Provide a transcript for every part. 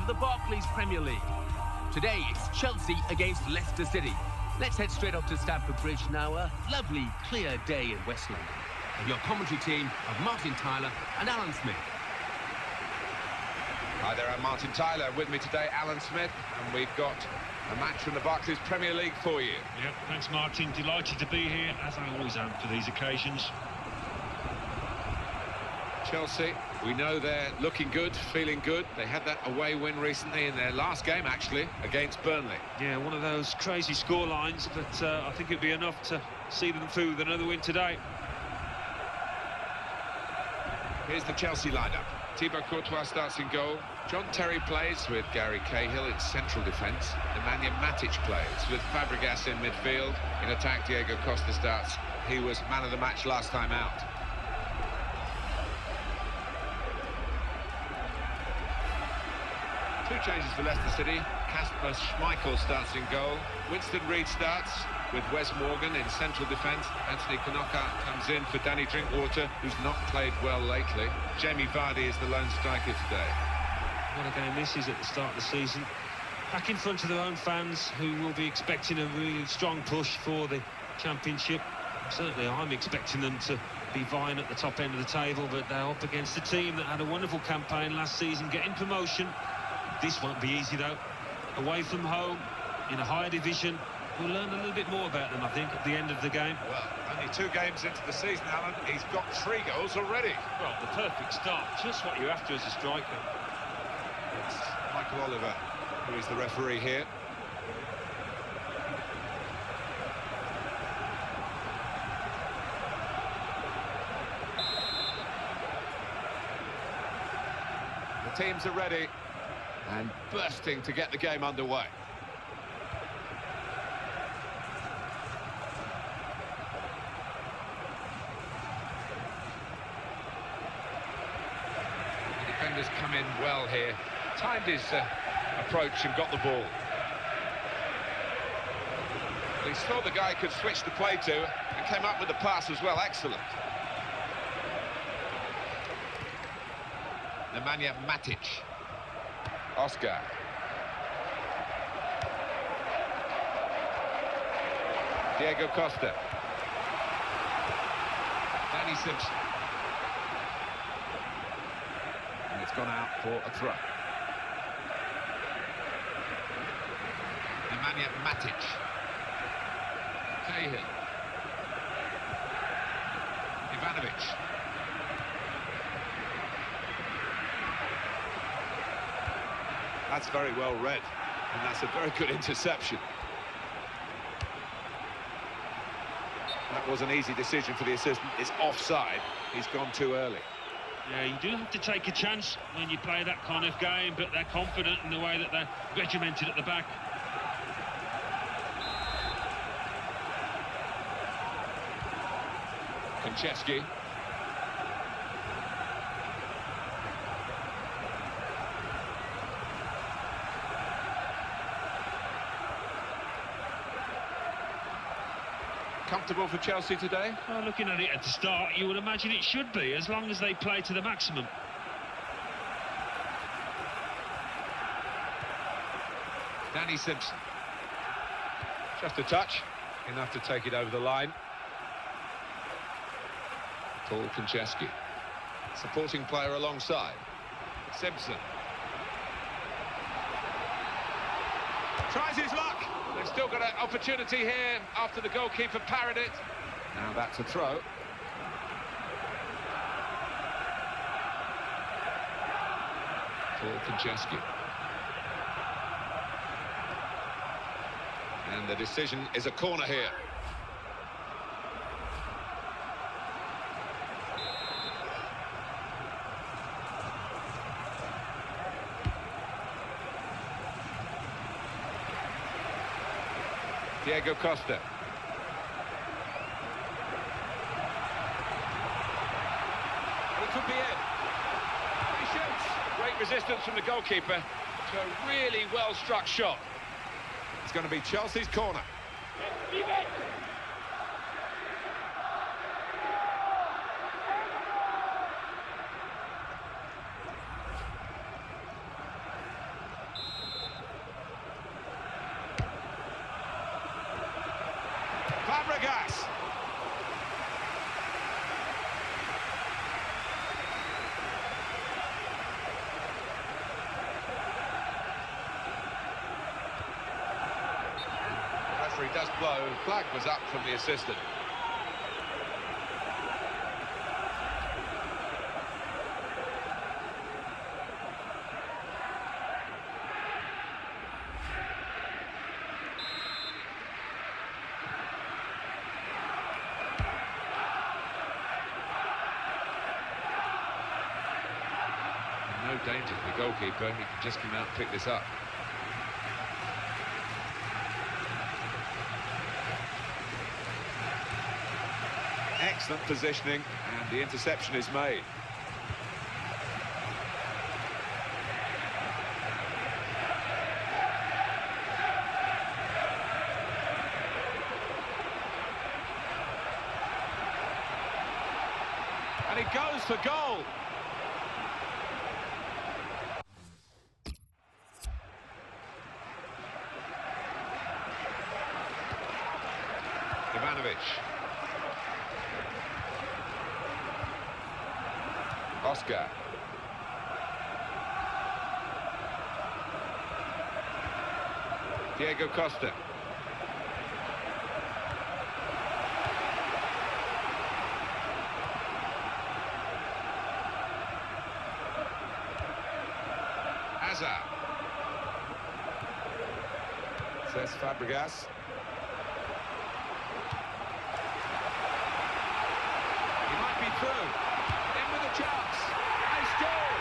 of the Barclays Premier League. Today, it's Chelsea against Leicester City. Let's head straight off to Stamford Bridge now. A lovely, clear day in West London. And your commentary team of Martin Tyler and Alan Smith. Hi there, I'm Martin Tyler. With me today, Alan Smith, and we've got a match from the Barclays Premier League for you. Yep, thanks Martin. Delighted to be here, as I always am for these occasions. Chelsea, we know they're looking good, feeling good. They had that away win recently in their last game, actually, against Burnley. Yeah, one of those crazy score lines, but uh, I think it'd be enough to see them through with another win today. Here's the Chelsea lineup. Thibaut Courtois starts in goal. John Terry plays with Gary Cahill in central defence. Nemanja Matic plays with Fabregas in midfield. In attack, Diego Costa starts. He was man of the match last time out. Two changes for Leicester City. Kasper Schmeichel starts in goal. Winston Reid starts with Wes Morgan in central defence. Anthony Knockaert comes in for Danny Drinkwater, who's not played well lately. Jamie Vardy is the lone striker today. What a game this is at the start of the season. Back in front of their own fans, who will be expecting a really strong push for the championship. Certainly I'm expecting them to be vying at the top end of the table, but they're up against a team that had a wonderful campaign last season, getting promotion. This won't be easy, though. Away from home, in a higher division, we'll learn a little bit more about them, I think, at the end of the game. Well, only two games into the season, Alan. He's got three goals already. Well, the perfect start, just what you're after as a striker. It's Michael Oliver, who is the referee here. The teams are ready and bursting to get the game underway. The defenders come in well here. Timed his uh, approach and got the ball. He saw the guy could switch the play to and came up with the pass as well. Excellent. Nemanja Matic. Oscar. Diego Costa. Danny Simpson. And it's gone out for a throw. Nemanja Matic. Cahill. Ivanovic. That's very well read, and that's a very good interception. That was an easy decision for the assistant. It's offside. He's gone too early. Yeah, you do have to take a chance when you play that kind of game, but they're confident in the way that they're regimented at the back. Konchesky. Comfortable for Chelsea today? Well, looking at it at the start, you would imagine it should be, as long as they play to the maximum. Danny Simpson. Just a touch, enough to take it over the line. Paul Konchesky. Supporting player alongside. Simpson. Tries his luck. They've still got an opportunity here after the goalkeeper parried it. Now that's a throw. Paul Konchesky. And the decision is a corner here. Diego Costa. It could be it. He shoots. Great resistance from the goalkeeper to a really well-struck shot. It's going to be Chelsea's corner. Referee does blow. Flag was up from the assistant. No danger to the goalkeeper. He can just come out and pick this up. Excellent positioning, and the interception is made. And he goes for goal. Ivanovic. Oscar. Diego Costa. Hazard. Cesc Fabregas. He might be through. In with a chance. Nice goal.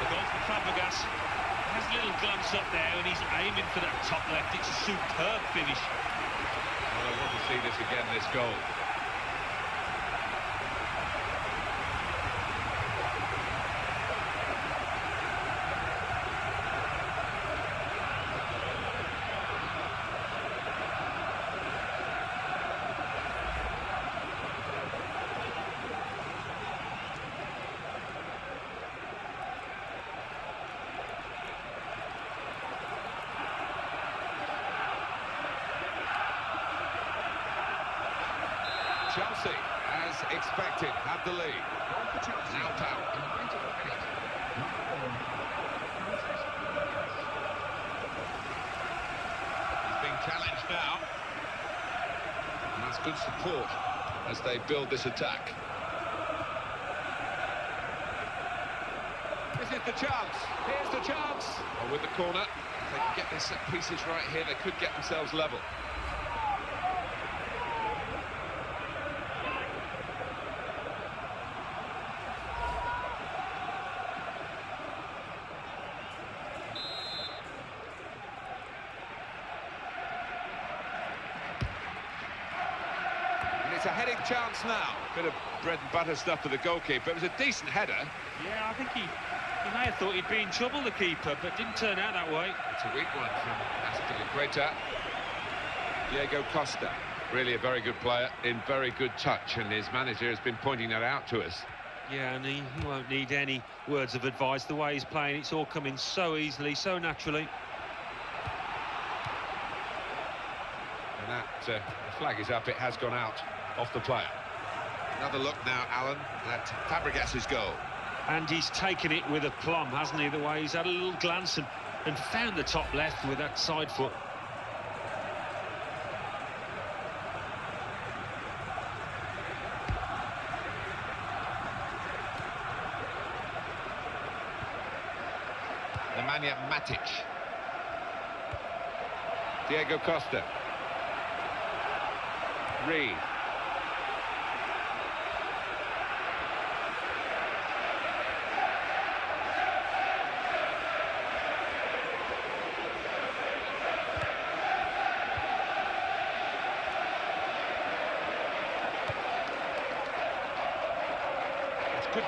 The goal for Has a little glance up there and he's aiming for that top left. It's a superb finish. Well, I want to see this again, this goal. Chelsea, as expected, have the lead. Now Powell. He's being challenged now. And that's good support as they build this attack. This is the chance. Here's the chance. Oh, with the corner. If they can get their set pieces right here, they could get themselves level. A heading chance now. Bit of bread and butter stuff for the goalkeeper. It was a decent header. Yeah, I think he, he may have thought he'd be in trouble, the keeper, but didn't turn out that way. It's a weak one from Azpilicueta. Diego Costa, really a very good player, in very good touch, and his manager has been pointing that out to us. Yeah, and he, he won't need any words of advice. The way he's playing, it's all coming so easily, so naturally. And that uh, flag is up, it has gone out off the player. Another look now, Alan, at Fabregas's goal. And he's taken it with a plum, hasn't he? The way he's had a little glance and, and found the top left with that side foot. Nemanja Matic. Diego Costa. Reid.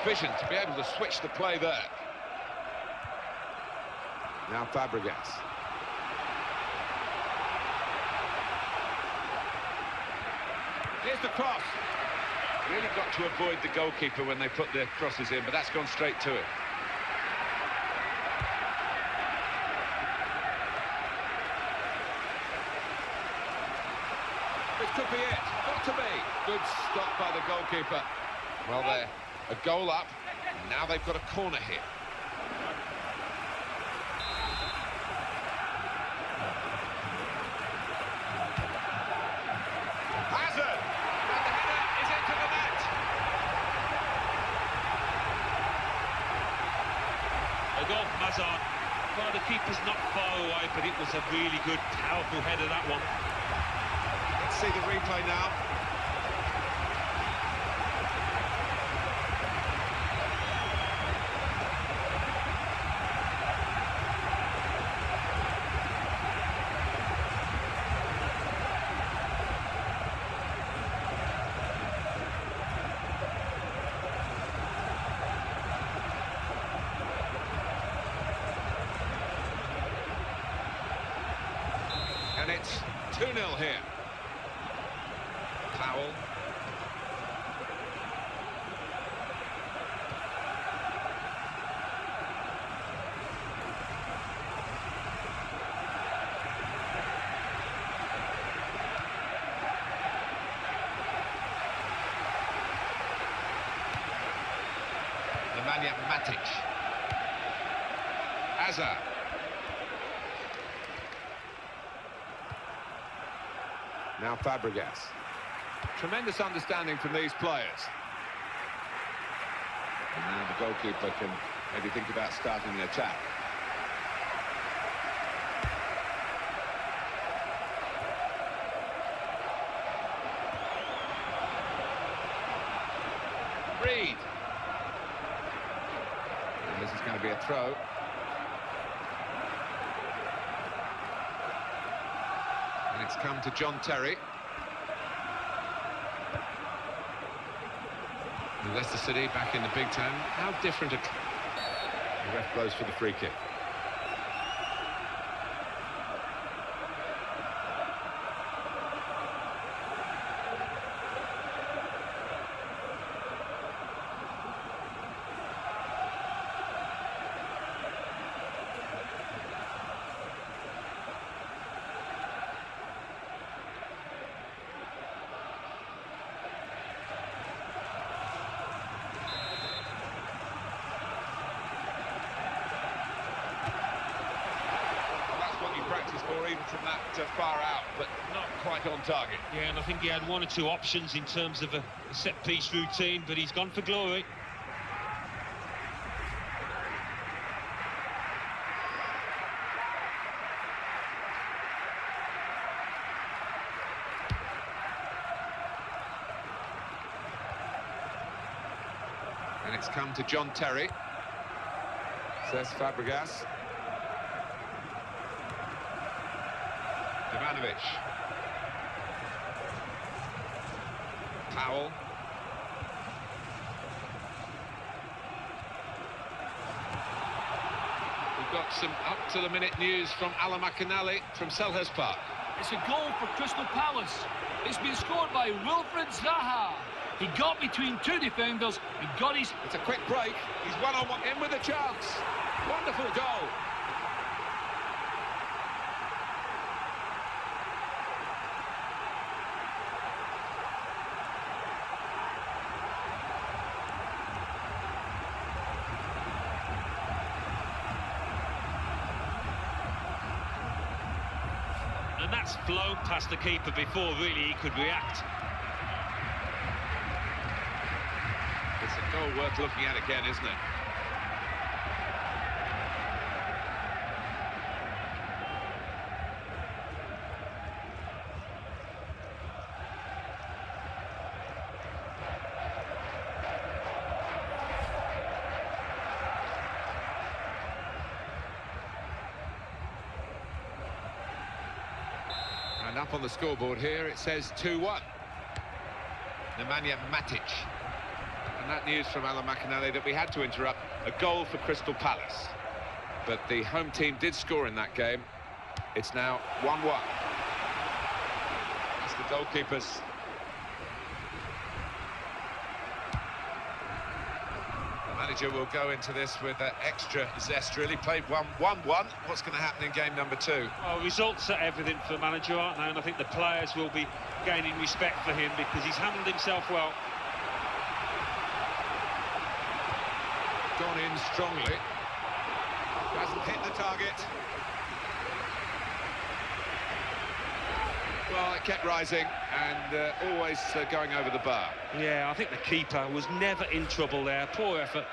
Vision to be able to switch the play there. Now Fabregas. Here's the cross. Really got to avoid the goalkeeper when they put their crosses in, but that's gone straight to him. This could be it. Got to be. Good stop by the goalkeeper. Well, they're a goal up. Now they've got a corner here. Hazard, and the header is into the net. A goal from Hazard. Well, the keeper's not far away, but it was a really good, powerful header, that one. Let's see the replay now. It's 2-0 here. Powell. Nemanja Matic. Hazard. Now Fabregas. Tremendous understanding from these players. And now the goalkeeper can maybe think about starting the attack. Reid. And this is going to be a throw. And it's come to John Terry. Leicester City back in the Big Ten. How different a... The ref blows for the free kick. Well, that's what you practice for, even from that uh, far out, but not quite on target. Yeah, and I think he had one or two options in terms of a set-piece routine, but he's gone for glory. And it's come to John Terry. Cesc Fabregas. Ivanovic. We've got some up-to-the-minute news from Alan McInally from Selhurst Park. It's a goal for Crystal Palace. It's been scored by Wilfried Zaha. He got between two defenders and got his... It's a quick break. He's one on one in with a chance. Wonderful goal. And that's flown past the keeper before really he could react. It's a goal worth looking at again, isn't it? Up on the scoreboard here, it says 2-1. Nemanja Matic. And that news from Alan McInally that we had to interrupt a goal for Crystal Palace. But the home team did score in that game. It's now 1-1. It's the goalkeepers. The manager will go into this with uh, extra zest, really. Played 1-1-1. What's going to happen in game number two? Well, results are everything for the manager, aren't they? And I think the players will be gaining respect for him because he's handled himself well. Gone in strongly. Hasn't hit the target. Well, it kept rising and uh, always uh, going over the bar. Yeah, I think the keeper was never in trouble there. Poor effort.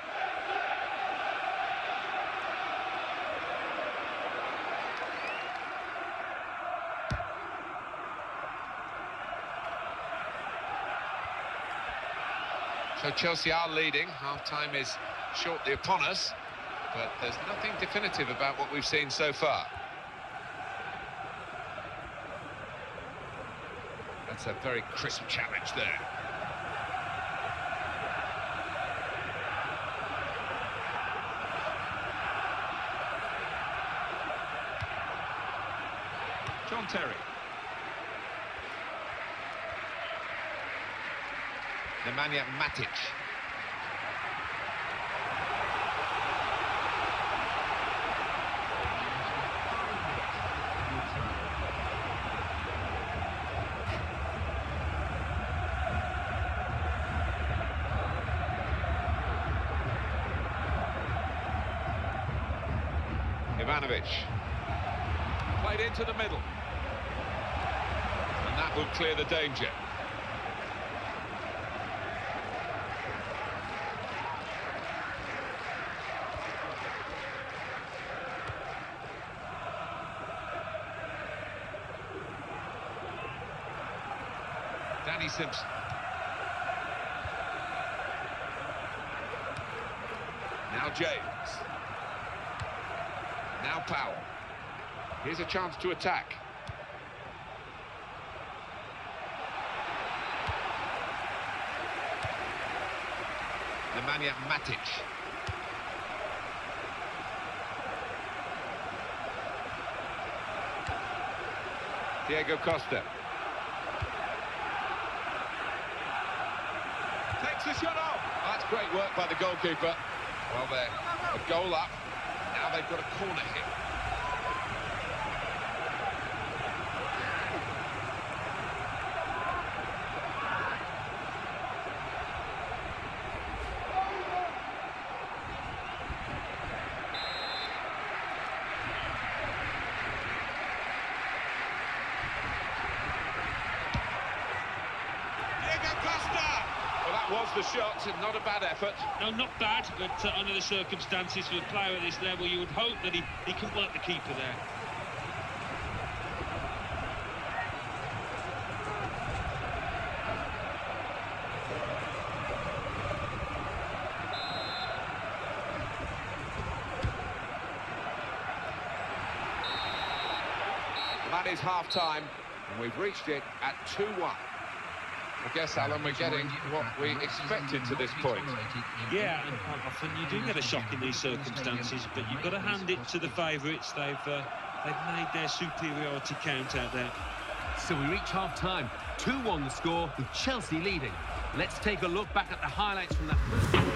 Chelsea are leading. Half-time is shortly upon us, but there's nothing definitive about what we've seen so far. That's a very crisp challenge there. John Terry. Nemanja Matic. Ivanovic. Played into the middle. And that will clear the danger. Danny Simpson. Now James. Now Powell. Here's a chance to attack. Nemanja Matic. Diego Costa. Takes the shot off. That's great work by the goalkeeper. Well, they're a goal up. Now they've got a corner hit. Diego Costa! Well, that was the shot, and not a bad effort. No, not bad, but uh, under the circumstances for a player at this level, you would hope that he, he can work the keeper there. That is half-time, and we've reached it at 2-1. I guess, Alan, we're getting what we expected to this point. Yeah, and often you do get a shock in these circumstances, but you've got to hand it to the favourites. They've uh, they've made their superiority count out there. So we reach half-time. 2-1 the score, with Chelsea leading. Let's take a look back at the highlights from that first...